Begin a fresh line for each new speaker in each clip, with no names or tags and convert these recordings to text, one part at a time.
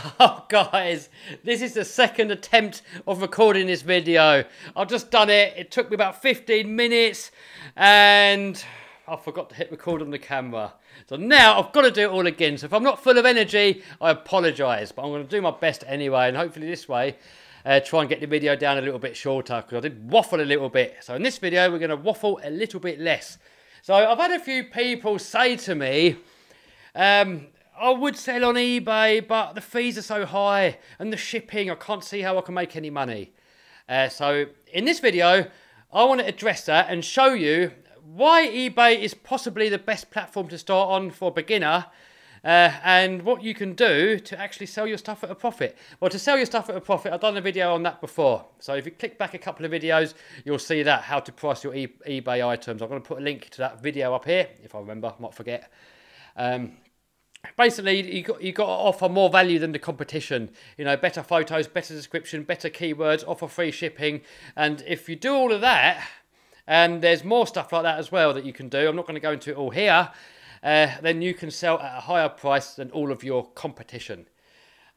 Oh guys, this is the second attempt of recording this video. I've just done it, it took me about 15 minutes and I forgot to hit record on the camera. So now I've got to do it all again. So if I'm not full of energy, I apologise. But I'm going to do my best anyway and hopefully this way uh, try and get the video down a little bit shorter because I did waffle a little bit. So in this video we're going to waffle a little bit less. So I've had a few people say to me, um, I would sell on eBay, but the fees are so high and the shipping, I can't see how I can make any money. Uh, so in this video, I want to address that and show you why eBay is possibly the best platform to start on for a beginner uh, and what you can do to actually sell your stuff at a profit. Well, to sell your stuff at a profit, I've done a video on that before. So if you click back a couple of videos, you'll see that, how to price your e eBay items. I'm going to put a link to that video up here, if I remember, I might forget. Um, basically you got you got to offer more value than the competition. You know better photos better description better keywords offer free shipping. And if you do all of that and there's more stuff like that as well that you can do i'm not going to go into it all here uh, then you can sell at a higher price than all of your competition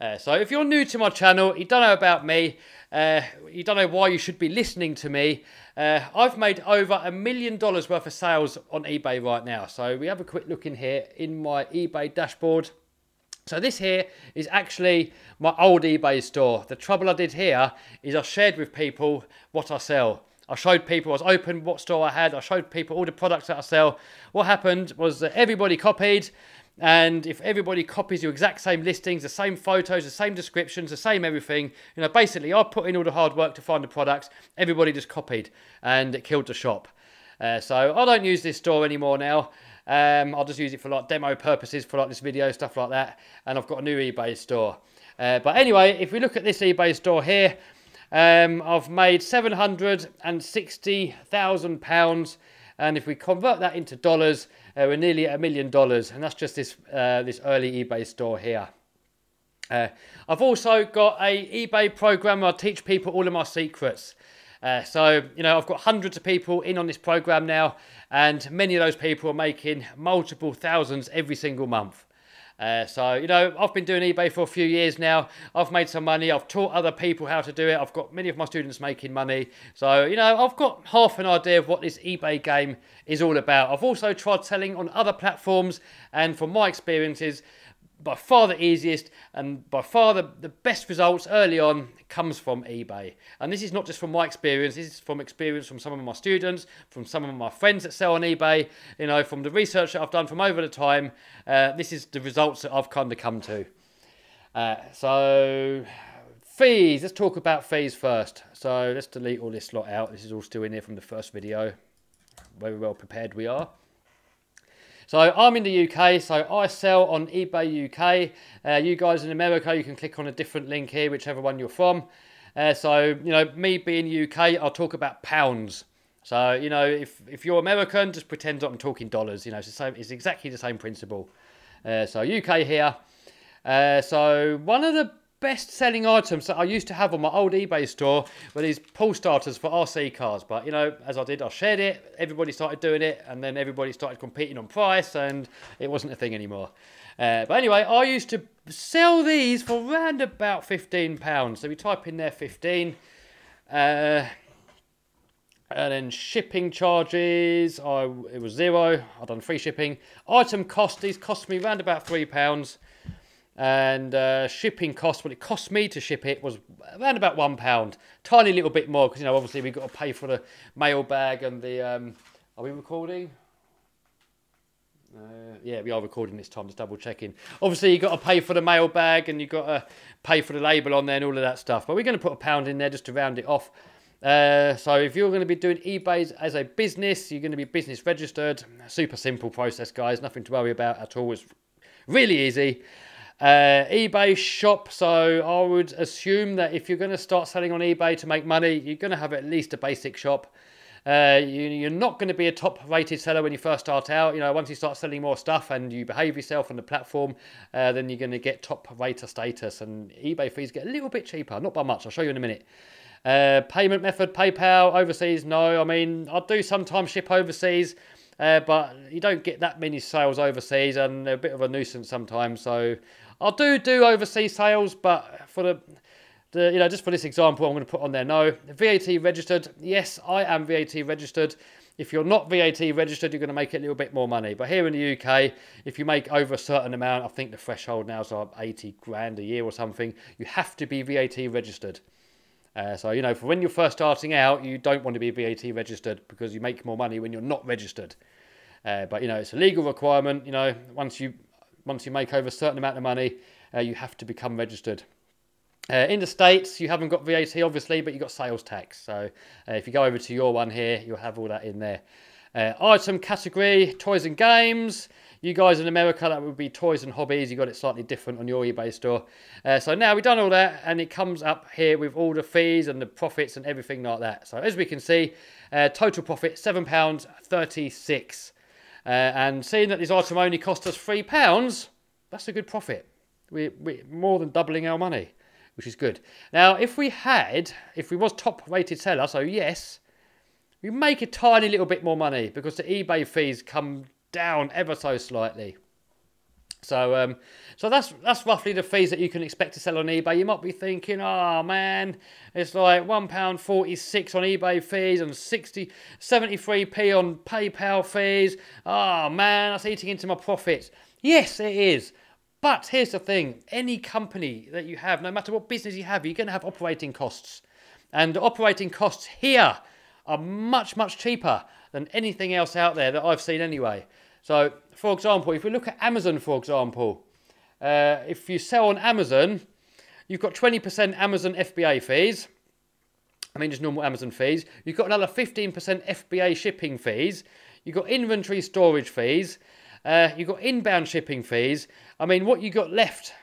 uh, so if you're new to my channel, you don't know about me, uh, you don't know why you should be listening to me, uh, I've made over a million dollars worth of sales on eBay right now. So we have a quick look in here in my eBay dashboard. So this here is actually my old eBay store. The trouble I did here is I shared with people what I sell. I showed people, I was open what store I had, I showed people all the products that I sell. What happened was that everybody copied, and if everybody copies your exact same listings, the same photos, the same descriptions, the same everything, you know, basically I put in all the hard work to find the products, everybody just copied and it killed the shop. Uh, so I don't use this store anymore now. Um, I'll just use it for like demo purposes for like this video, stuff like that. And I've got a new eBay store. Uh, but anyway, if we look at this eBay store here, um, I've made £760,000 and if we convert that into dollars, uh, we're nearly at a million dollars. And that's just this, uh, this early eBay store here. Uh, I've also got a eBay program where I teach people all of my secrets. Uh, so, you know, I've got hundreds of people in on this program now, and many of those people are making multiple thousands every single month. Uh, so, you know, I've been doing eBay for a few years now. I've made some money. I've taught other people how to do it. I've got many of my students making money. So, you know, I've got half an idea of what this eBay game is all about. I've also tried selling on other platforms, and from my experiences, by far the easiest and by far the, the best results early on comes from eBay. And this is not just from my experience, this is from experience from some of my students, from some of my friends that sell on eBay, you know, from the research that I've done from over the time. Uh, this is the results that I've kind of come to. Uh, so, fees, let's talk about fees first. So, let's delete all this lot out. This is all still in here from the first video. Very well prepared we are. So I'm in the UK, so I sell on eBay UK. Uh, you guys in America, you can click on a different link here, whichever one you're from. Uh, so, you know, me being UK, I'll talk about pounds. So, you know, if, if you're American, just pretend I'm talking dollars. You know, it's, the same, it's exactly the same principle. Uh, so UK here. Uh, so one of the best selling items that I used to have on my old eBay store were these pull starters for RC cars. But, you know, as I did, I shared it, everybody started doing it, and then everybody started competing on price, and it wasn't a thing anymore. Uh, but anyway, I used to sell these for around about £15. So we type in there 15 uh, and then shipping charges, I it was zero. I done free shipping. Item cost, these cost me around about three pounds and uh, shipping cost, what it cost me to ship it was around about one pound. Tiny little bit more because you know obviously we've got to pay for the mail bag and the. Um, are we recording? Uh, yeah, we are recording this time. Just double checking. Obviously, you got to pay for the mail bag and you got to pay for the label on there and all of that stuff. But we're going to put a pound in there just to round it off. Uh, so if you're going to be doing eBay as a business, you're going to be business registered. Super simple process, guys. Nothing to worry about at all. It's really easy. Uh, eBay shop, so I would assume that if you're going to start selling on eBay to make money, you're going to have at least a basic shop. Uh, you, are not going to be a top rated seller when you first start out. You know, once you start selling more stuff and you behave yourself on the platform, uh, then you're going to get top rater status. And eBay fees get a little bit cheaper, not by much. I'll show you in a minute. Uh, payment method, PayPal, overseas, no. I mean, I do sometimes ship overseas. Uh, but you don't get that many sales overseas and they're a bit of a nuisance sometimes. So I do do overseas sales, but for the the, you know, just for this example, I'm going to put on there no. VAT registered. Yes, I am VAT registered. If you're not VAT registered, you're going to make a little bit more money. But here in the UK, if you make over a certain amount, I think the threshold now is like 80 grand a year or something, you have to be VAT registered. Uh, so, you know, for when you're first starting out, you don't want to be VAT registered because you make more money when you're not registered. Uh, but, you know, it's a legal requirement. You know, once you once you make over a certain amount of money, uh, you have to become registered. Uh, in the States, you haven't got VAT, obviously, but you've got sales tax. So uh, if you go over to your one here, you'll have all that in there. Uh, item category, toys and games. You guys in America, that would be toys and hobbies. You got it slightly different on your eBay store. Uh, so now we've done all that, and it comes up here with all the fees and the profits and everything like that. So as we can see, uh, total profit £7.36. Uh, and seeing that this item only cost us £3, that's a good profit. We, we more than doubling our money which is good. Now, if we had, if we was top rated seller, so yes, we make a tiny little bit more money because the eBay fees come down ever so slightly. So, um, so that's that's roughly the fees that you can expect to sell on eBay. You might be thinking, oh man, it's like one pound forty six on eBay fees and 60, 73p on PayPal fees. Oh man, that's eating into my profits. Yes, it is. But here's the thing any company that you have, no matter what business you have, you're going to have operating costs. And the operating costs here are much, much cheaper than anything else out there that I've seen anyway. So, for example, if we look at Amazon, for example, uh, if you sell on Amazon, you've got 20% Amazon FBA fees. I mean, just normal Amazon fees. You've got another 15% FBA shipping fees. You've got inventory storage fees. Uh, you've got inbound shipping fees. I mean, what you got left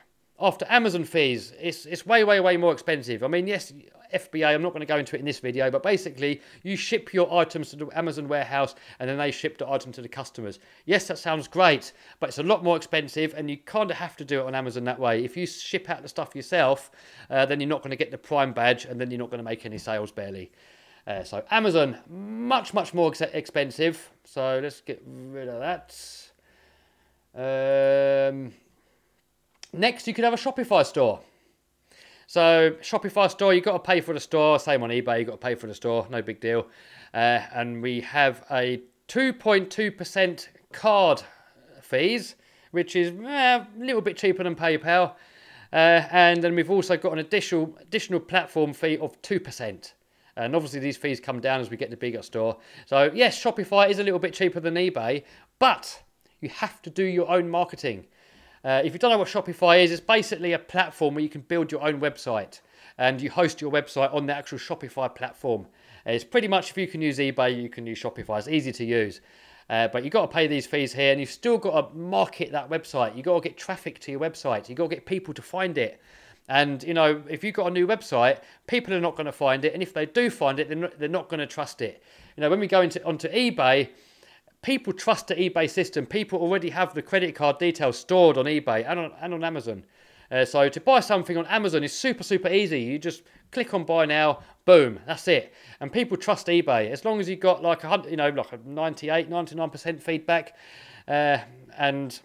after Amazon fees, it's, it's way, way, way more expensive. I mean, yes, FBA, I'm not going to go into it in this video, but basically, you ship your items to the Amazon warehouse and then they ship the item to the customers. Yes, that sounds great, but it's a lot more expensive and you kind of have to do it on Amazon that way. If you ship out the stuff yourself, uh, then you're not going to get the Prime badge and then you're not going to make any sales barely. Uh, so Amazon, much, much more ex expensive. So let's get rid of that. Um, next, you could have a Shopify store. So Shopify store, you've got to pay for the store. Same on eBay, you've got to pay for the store. No big deal. Uh, and we have a 2.2% card fees, which is eh, a little bit cheaper than PayPal. Uh, and then we've also got an additional additional platform fee of 2%. And obviously these fees come down as we get the bigger store. So yes, Shopify is a little bit cheaper than eBay, but you have to do your own marketing. Uh, if you don't know what Shopify is, it's basically a platform where you can build your own website and you host your website on the actual Shopify platform. It's pretty much if you can use eBay, you can use Shopify. It's easy to use. Uh, but you've got to pay these fees here and you've still got to market that website. You've got to get traffic to your website. You've got to get people to find it. And, you know, if you've got a new website, people are not going to find it. And if they do find it, they're not, they're not going to trust it. You know, when we go into onto eBay, people trust the eBay system. People already have the credit card details stored on eBay and on, and on Amazon. Uh, so to buy something on Amazon is super, super easy. You just click on buy now, boom, that's it. And people trust eBay. As long as you've got like a, you know, like a 98, 99% feedback uh, and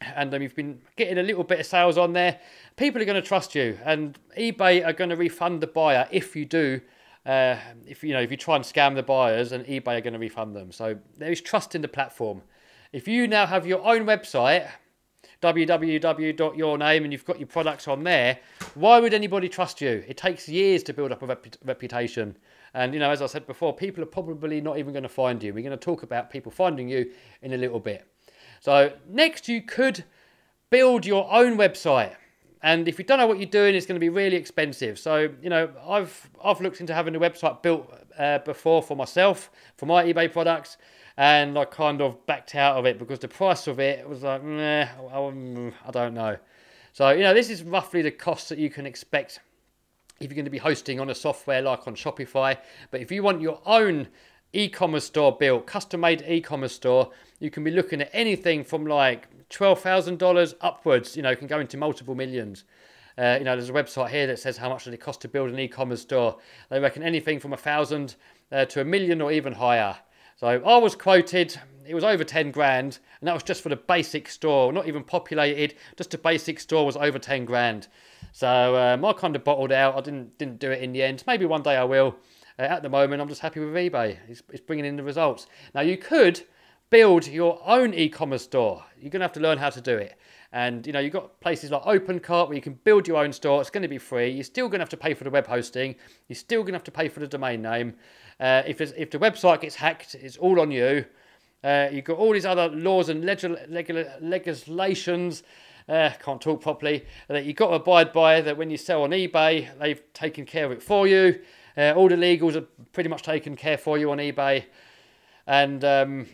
and um, you've been getting a little bit of sales on there, people are going to trust you. And eBay are going to refund the buyer if you do uh, if you know if you try and scam the buyers and eBay are going to refund them. So there is trust in the platform. If you now have your own website, www.yourname, and you've got your products on there, why would anybody trust you? It takes years to build up a rep reputation. And you know, as I said before, people are probably not even going to find you. We're going to talk about people finding you in a little bit. So next, you could build your own website and if you don't know what you're doing, it's going to be really expensive. So you know, I've I've looked into having a website built uh, before for myself for my eBay products, and I kind of backed out of it because the price of it was like, nah, I don't know. So you know, this is roughly the cost that you can expect if you're going to be hosting on a software like on Shopify. But if you want your own e-commerce store built, custom-made e-commerce store, you can be looking at anything from like $12,000 upwards, you know, can go into multiple millions. Uh, you know, there's a website here that says how much does it cost to build an e-commerce store. They reckon anything from a thousand uh, to a million or even higher. So I was quoted, it was over 10 grand, and that was just for the basic store, not even populated, just a basic store was over 10 grand. So um, I kind of bottled out, I didn't, didn't do it in the end. Maybe one day I will. Uh, at the moment, I'm just happy with eBay. It's, it's bringing in the results. Now, you could build your own e-commerce store. You're going to have to learn how to do it. And you know, you've got places like OpenCart where you can build your own store. It's going to be free. You're still to have to pay for the web hosting. You're still going to have to pay for the domain name. Uh, if, if the website gets hacked, it's all on you. Uh, you've got all these other laws and legislations. Uh, can't talk properly. That you've got to abide by. That when you sell on eBay, they've taken care of it for you. Uh, all the legals are pretty much taken care for you on eBay. And um,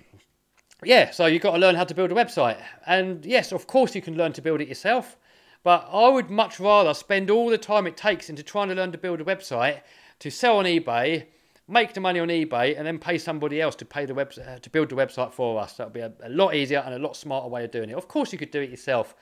yeah, so you've got to learn how to build a website. And yes, of course, you can learn to build it yourself. But I would much rather spend all the time it takes into trying to learn to build a website to sell on eBay, make the money on eBay, and then pay somebody else to pay the web uh, to build the website for us. That would be a, a lot easier and a lot smarter way of doing it. Of course, you could do it yourself.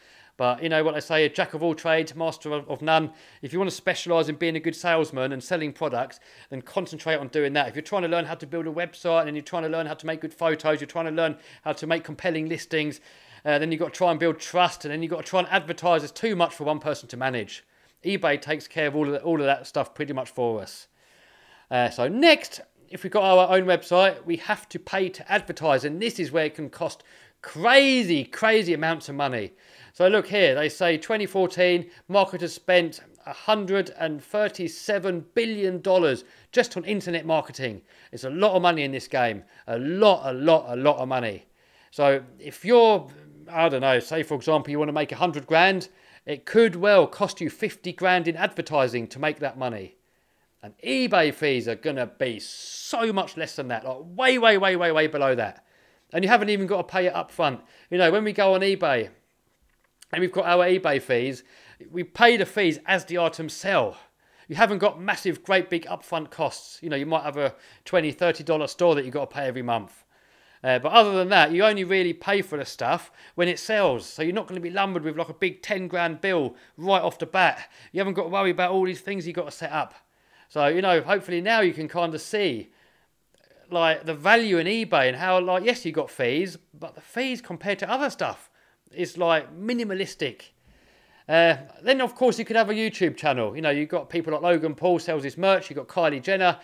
But you know what I say, a jack of all trades, master of, none. If you want to specialise in being a good salesman and selling products, then concentrate on doing that. If you're trying to learn how to build a website and you're trying to learn how to make good photos, you're trying to learn how to make compelling listings, uh, then you've got to try and build trust, and then you've got to try and advertise. It's too much for one person to manage. eBay takes care of all of, the, all of that stuff pretty much for us. Uh, so next, if we've got our own website, we have to pay to advertise, and this is where it can cost crazy, crazy amounts of money. So look here, they say 2014 marketers spent 137 billion dollars just on internet marketing. It's a lot of money in this game. A lot, a lot, a lot of money. So if you're, I don't know, say for example you want to make 100 grand, it could well cost you 50 grand in advertising to make that money. And eBay fees are going to be so much less than that, like way, way, way, way, way below that. And you haven't even got to pay it up front. You know, when we go on eBay, and we've got our eBay fees, we pay the fees as the items sell. You haven't got massive, great big upfront costs. You know, you might have a $20, $30 store that you've got to pay every month. Uh, but other than that, you only really pay for the stuff when it sells. So you're not going to be lumbered with like a big 10 grand bill right off the bat. You haven't got to worry about all these things you've got to set up. So, you know, hopefully now you can kind of see like the value in eBay and how like, yes, you got fees, but the fees compared to other stuff is like minimalistic. Uh, then, of course, you could have a YouTube channel. You know, you've got people like Logan Paul sells his merch. You've got Kylie Jenner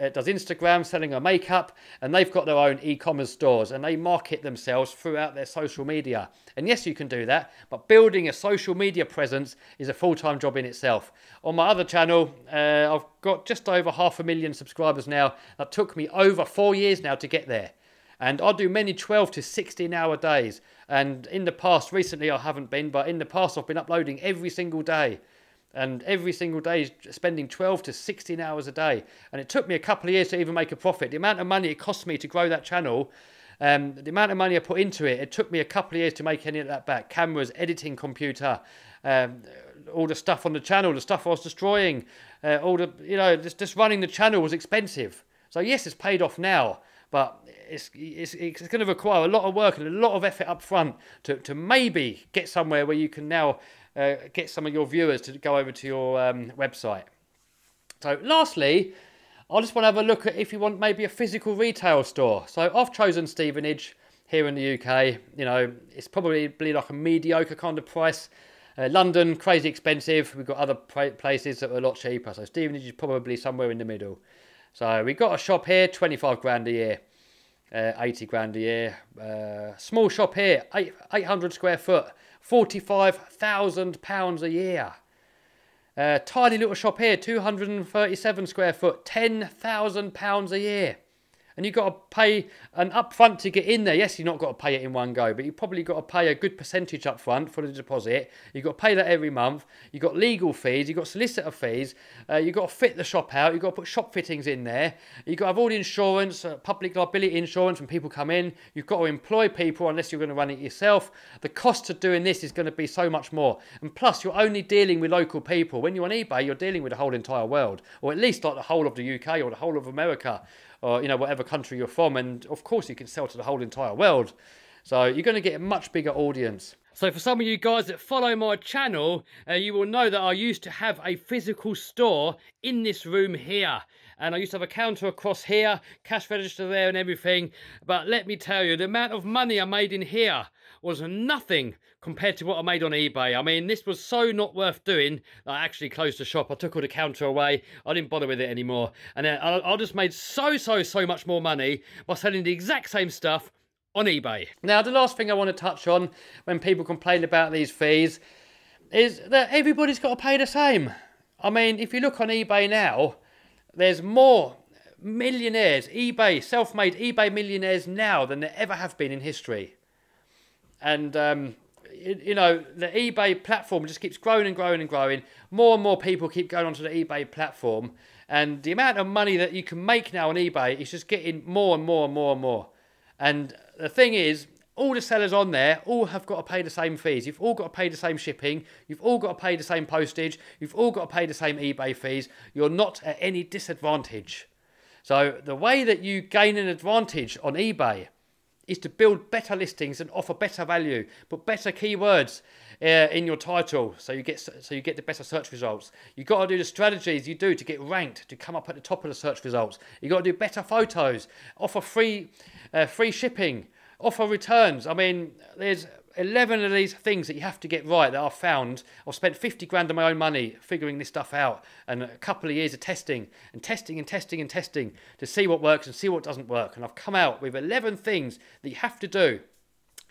uh, does Instagram selling her makeup, and they've got their own e-commerce stores, and they market themselves throughout their social media. And yes, you can do that, but building a social media presence is a full-time job in itself. On my other channel, uh, I've got just over half a million subscribers now. That took me over four years now to get there. And I do many 12 to 16 hour days. And in the past, recently I haven't been, but in the past I've been uploading every single day. And every single day spending 12 to 16 hours a day. And it took me a couple of years to even make a profit. The amount of money it cost me to grow that channel, um, the amount of money I put into it, it took me a couple of years to make any of that back. Cameras, editing computer, um, all the stuff on the channel, the stuff I was destroying, uh, all the, you know, just, just running the channel was expensive. So yes, it's paid off now but it's, it's, it's going to require a lot of work and a lot of effort up front to, to maybe get somewhere where you can now uh, get some of your viewers to go over to your um, website. So, lastly, I just want to have a look at if you want maybe a physical retail store. So, I've chosen Stevenage here in the UK. You know, it's probably like a mediocre kind of price. Uh, London, crazy expensive. We've got other places that are a lot cheaper. So, Stevenage is probably somewhere in the middle. So we got a shop here, 25 grand a year, uh, 80 grand a year. Uh, small shop here, eight, 800 square foot, 45,000 pounds a year. Uh, tiny little shop here, 237 square foot, 10,000 pounds a year and you've got to pay an upfront to get in there. Yes, you've not got to pay it in one go, but you've probably got to pay a good percentage upfront for the deposit. You've got to pay that every month. You've got legal fees, you've got solicitor fees, uh, you've got to fit the shop out, you've got to put shop fittings in there, you've got to have all the insurance, uh, public liability insurance when people come in, you've got to employ people unless you're going to run it yourself. The cost of doing this is going to be so much more. And plus, you're only dealing with local people. When you're on eBay, you're dealing with the whole entire world, or at least like the whole of the UK or the whole of America or you know whatever country you're from, and of course you can sell to the whole entire world. So you're going to get a much bigger audience. So for some of you guys that follow my channel, uh, you will know that I used to have a physical store in this room here. And I used to have a counter across here, cash register there and everything. But let me tell you, the amount of money I made in here was nothing compared to what I made on eBay. I mean, this was so not worth doing I actually closed the shop. I took all the counter away. I didn't bother with it anymore. And I, I just made so, so, so much more money by selling the exact same stuff on eBay. Now, the last thing I want to touch on when people complain about these fees is that everybody's got to pay the same. I mean, if you look on eBay now, there's more millionaires, eBay, self-made eBay millionaires now than there ever have been in history. And, um, you know, the eBay platform just keeps growing and growing and growing. More and more people keep going onto the eBay platform. And the amount of money that you can make now on eBay is just getting more and more and more and more. And the thing is, all the sellers on there all have got to pay the same fees. You've all got to pay the same shipping. You've all got to pay the same postage. You've all got to pay the same eBay fees. You're not at any disadvantage. So the way that you gain an advantage on eBay is to build better listings and offer better value, put better keywords uh, in your title so you get so you get the better search results. You've got to do the strategies you do to get ranked to come up at the top of the search results. You've got to do better photos, offer free uh, free shipping, offer returns. I mean, there's 11 of these things that you have to get right that I've found. I've spent 50 grand of my own money figuring this stuff out and a couple of years of testing and testing and testing and testing to see what works and see what doesn't work. And I've come out with 11 things that you have to do,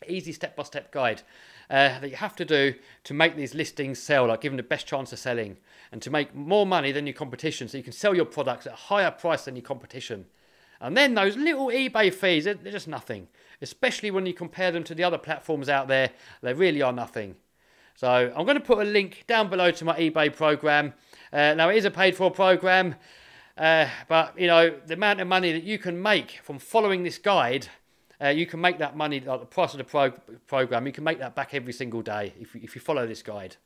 easy step by step guide. Uh, that you have to do to make these listings sell, like them the best chance of selling, and to make more money than your competition, so you can sell your products at a higher price than your competition. And then those little eBay fees, they're, they're just nothing. Especially when you compare them to the other platforms out there, they really are nothing. So I'm going to put a link down below to my eBay program. Uh, now it is a paid for program, uh, but you know the amount of money that you can make from following this guide, uh, you can make that money like the price of the pro program. You can make that back every single day if if you follow this guide.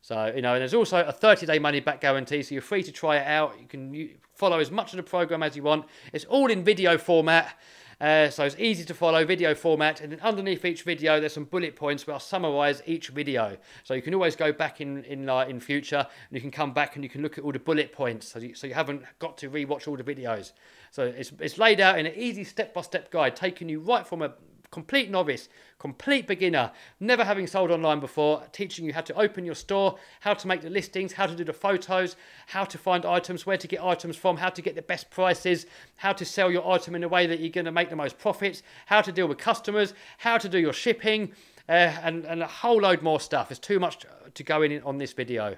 So, you know, there's also a 30 day money back guarantee, so you're free to try it out. You can follow as much of the program as you want. It's all in video format. Uh, so it's easy to follow video format and then underneath each video there's some bullet points where I'll summarize each video so you can always go back in in, uh, in future and you can come back and you can look at all the bullet points so you, so you haven't got to rewatch all the videos so it's, it's laid out in an easy step-by-step -step guide taking you right from a complete novice, complete beginner, never having sold online before, teaching you how to open your store, how to make the listings, how to do the photos, how to find items, where to get items from, how to get the best prices, how to sell your item in a way that you're going to make the most profits, how to deal with customers, how to do your shipping, uh, and, and a whole load more stuff. There's too much to go in on this video.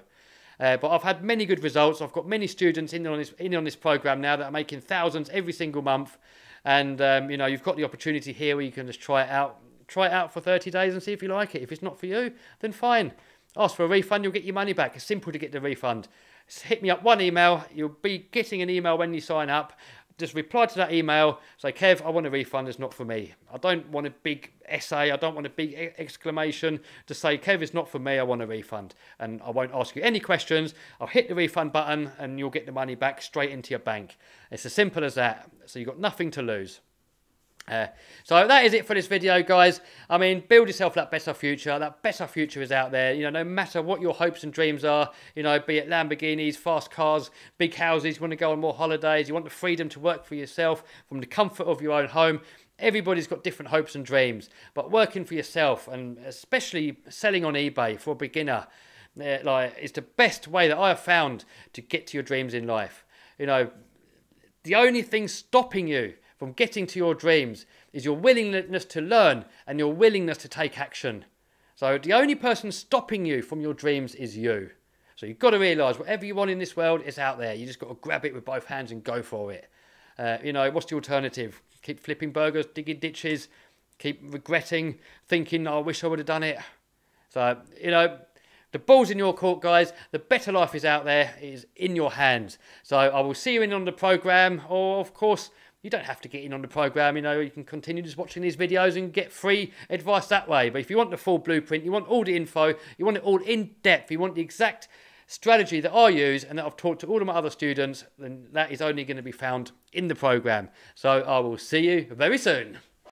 Uh, but I've had many good results. I've got many students in on this in on this program now that are making thousands every single month. And um, you know, you've got the opportunity here where you can just try it out, try it out for 30 days and see if you like it. If it's not for you, then fine. Ask for a refund, you'll get your money back. It's simple to get the refund. Just hit me up one email. You'll be getting an email when you sign up just reply to that email, say, Kev, I want a refund, it's not for me. I don't want a big essay, I don't want a big exclamation to say, Kev, it's not for me, I want a refund. And I won't ask you any questions. I'll hit the refund button and you'll get the money back straight into your bank. It's as simple as that. So you've got nothing to lose. Uh, so that is it for this video, guys. I mean, build yourself that better future. That better future is out there. You know, no matter what your hopes and dreams are, you know, be it Lamborghinis, fast cars, big houses, you want to go on more holidays, you want the freedom to work for yourself from the comfort of your own home. Everybody's got different hopes and dreams, but working for yourself and especially selling on eBay for a beginner, uh, like, is the best way that I have found to get to your dreams in life. You know, the only thing stopping you from getting to your dreams is your willingness to learn and your willingness to take action. So the only person stopping you from your dreams is you. So you've got to realise whatever you want in this world is out there. You just got to grab it with both hands and go for it. Uh, you know, what's the alternative? Keep flipping burgers, digging ditches, keep regretting, thinking, oh, I wish I would have done it. So, you know, the ball's in your court, guys. The better life is out there. It is in your hands. So I will see you in on the programme, or of course, you don't have to get in on the program, you know, you can continue just watching these videos and get free advice that way. But if you want the full blueprint, you want all the info, you want it all in depth, you want the exact strategy that I use and that I've taught to all of my other students, then that is only going to be found in the program. So I will see you very soon.